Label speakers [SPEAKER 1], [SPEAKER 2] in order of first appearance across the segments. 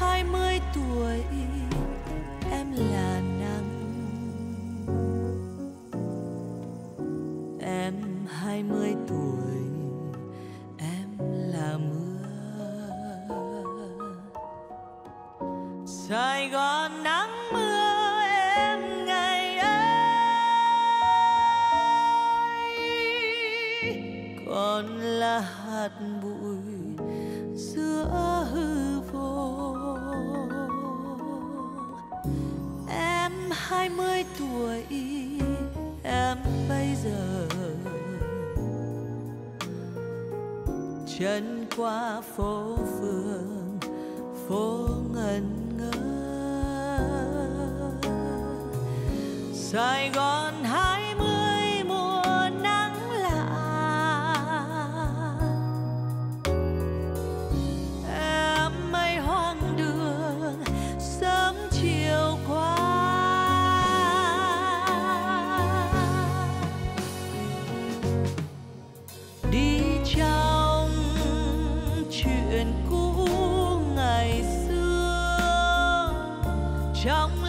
[SPEAKER 1] hai mươi tuổi, em là nắng em hai mươi tuổi, em là mưa. Sài gòn nắng mưa em ngày ấy, còn là hạt bụi. hai mươi tuổi, em bây giờ. Chân qua phố phường, phố ngẩn ngơ. Sài Gòn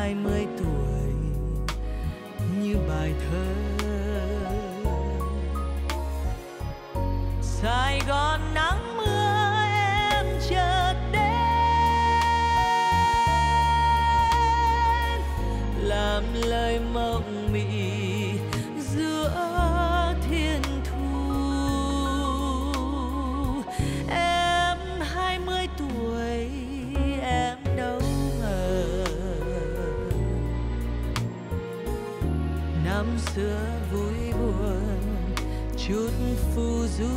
[SPEAKER 1] hai mươi tuổi. Như bài thơ giữa vui buồn chút phù du.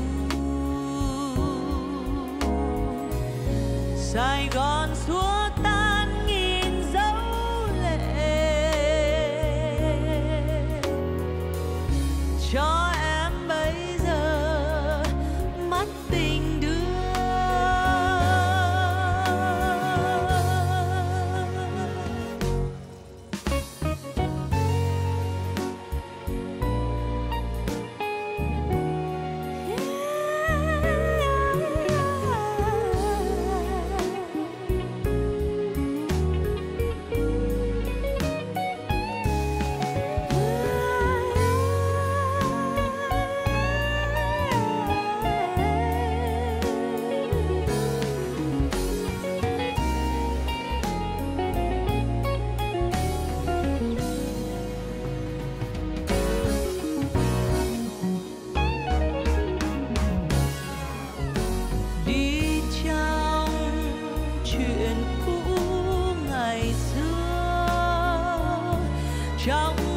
[SPEAKER 1] Sài Gòn xuống 江湖。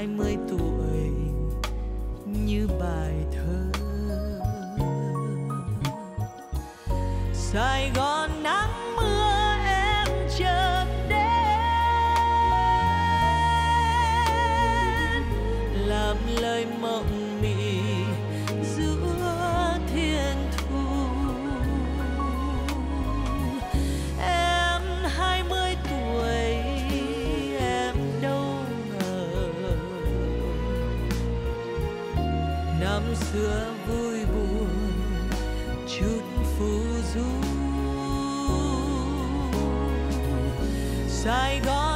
[SPEAKER 1] hai mươi tuổi như bài thơ. Sài Gòn xưa vui buồn chút phù du. Sài Gòn